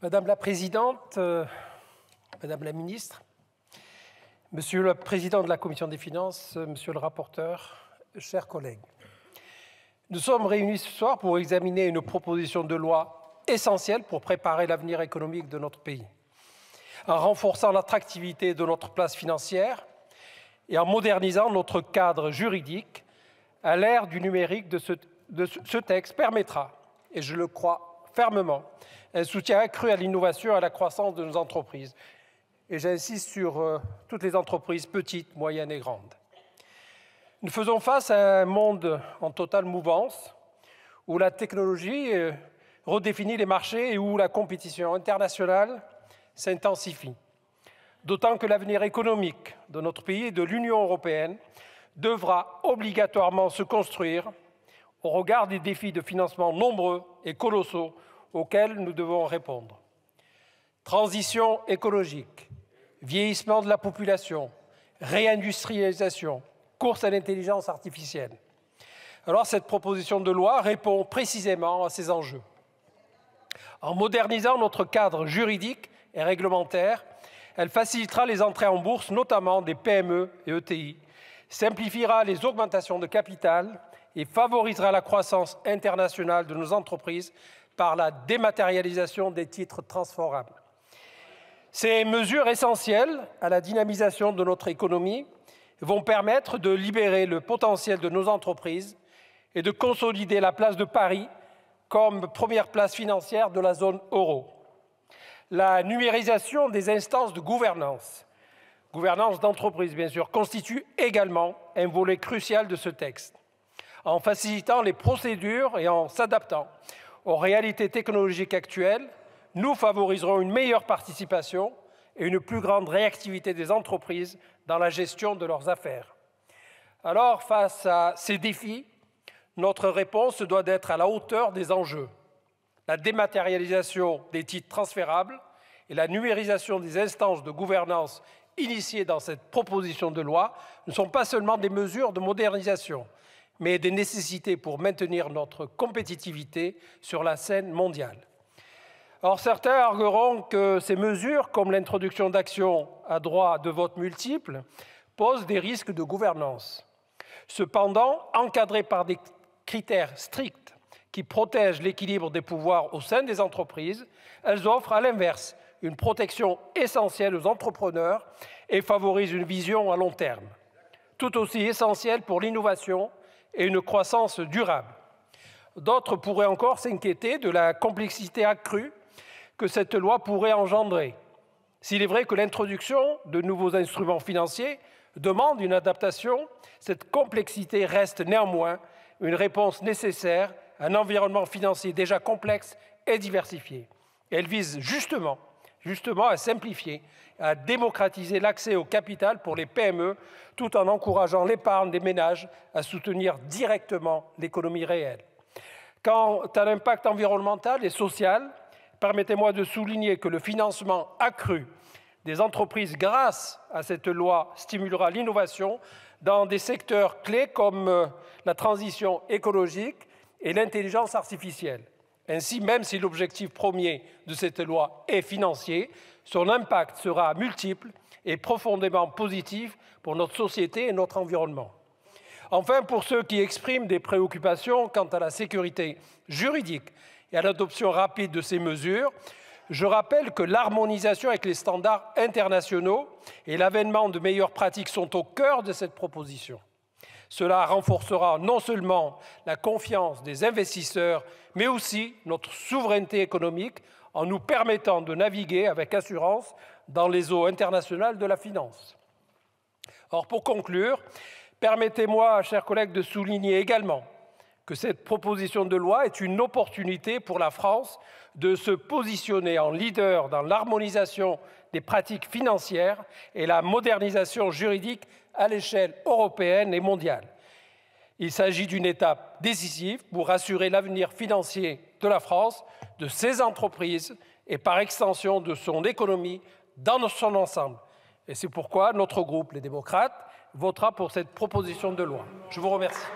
Madame la Présidente, euh, Madame la Ministre, Monsieur le Président de la Commission des Finances, euh, Monsieur le rapporteur, chers collègues, nous sommes réunis ce soir pour examiner une proposition de loi essentielle pour préparer l'avenir économique de notre pays, en renforçant l'attractivité de notre place financière et en modernisant notre cadre juridique à l'ère du numérique ce texte permettra, et je le crois fermement, un soutien accru à l'innovation et à la croissance de nos entreprises. Et j'insiste sur euh, toutes les entreprises petites, moyennes et grandes. Nous faisons face à un monde en totale mouvance, où la technologie euh, redéfinit les marchés et où la compétition internationale s'intensifie. D'autant que l'avenir économique de notre pays et de l'Union européenne devra obligatoirement se construire au regard des défis de financement nombreux et colossaux auxquels nous devons répondre. Transition écologique, vieillissement de la population, réindustrialisation, course à l'intelligence artificielle. Alors cette proposition de loi répond précisément à ces enjeux. En modernisant notre cadre juridique et réglementaire, elle facilitera les entrées en bourse, notamment des PME et ETI, simplifiera les augmentations de capital et favorisera la croissance internationale de nos entreprises par la dématérialisation des titres transférables. Ces mesures essentielles à la dynamisation de notre économie vont permettre de libérer le potentiel de nos entreprises et de consolider la place de Paris comme première place financière de la zone euro. La numérisation des instances de gouvernance, gouvernance d'entreprise bien sûr, constitue également un volet crucial de ce texte. En facilitant les procédures et en s'adaptant aux réalités technologiques actuelles, nous favoriserons une meilleure participation et une plus grande réactivité des entreprises dans la gestion de leurs affaires. Alors, face à ces défis, notre réponse doit être à la hauteur des enjeux. La dématérialisation des titres transférables et la numérisation des instances de gouvernance initiées dans cette proposition de loi ne sont pas seulement des mesures de modernisation, mais des nécessités pour maintenir notre compétitivité sur la scène mondiale. Or, certains argueront que ces mesures, comme l'introduction d'actions à droit de vote multiple, posent des risques de gouvernance. Cependant, encadrées par des critères stricts qui protègent l'équilibre des pouvoirs au sein des entreprises, elles offrent à l'inverse une protection essentielle aux entrepreneurs et favorisent une vision à long terme, tout aussi essentielle pour l'innovation et une croissance durable. D'autres pourraient encore s'inquiéter de la complexité accrue que cette loi pourrait engendrer. S'il est vrai que l'introduction de nouveaux instruments financiers demande une adaptation, cette complexité reste néanmoins une réponse nécessaire à un environnement financier déjà complexe et diversifié. Elle vise justement, justement à simplifier, à démocratiser l'accès au capital pour les PME, tout en encourageant l'épargne des ménages à soutenir directement l'économie réelle. Quant à l'impact environnemental et social, permettez-moi de souligner que le financement accru des entreprises grâce à cette loi stimulera l'innovation dans des secteurs clés comme euh, la transition écologique et l'intelligence artificielle. Ainsi, même si l'objectif premier de cette loi est financier, son impact sera multiple et profondément positif pour notre société et notre environnement. Enfin, pour ceux qui expriment des préoccupations quant à la sécurité juridique et à l'adoption rapide de ces mesures, je rappelle que l'harmonisation avec les standards internationaux et l'avènement de meilleures pratiques sont au cœur de cette proposition. Cela renforcera non seulement la confiance des investisseurs, mais aussi notre souveraineté économique en nous permettant de naviguer avec assurance dans les eaux internationales de la finance. Or, pour conclure, permettez-moi, chers collègues, de souligner également que cette proposition de loi est une opportunité pour la France de se positionner en leader dans l'harmonisation des pratiques financières et la modernisation juridique à l'échelle européenne et mondiale. Il s'agit d'une étape décisive pour assurer l'avenir financier de la France, de ses entreprises et par extension de son économie dans son ensemble. Et c'est pourquoi notre groupe, les démocrates, votera pour cette proposition de loi. Je vous remercie.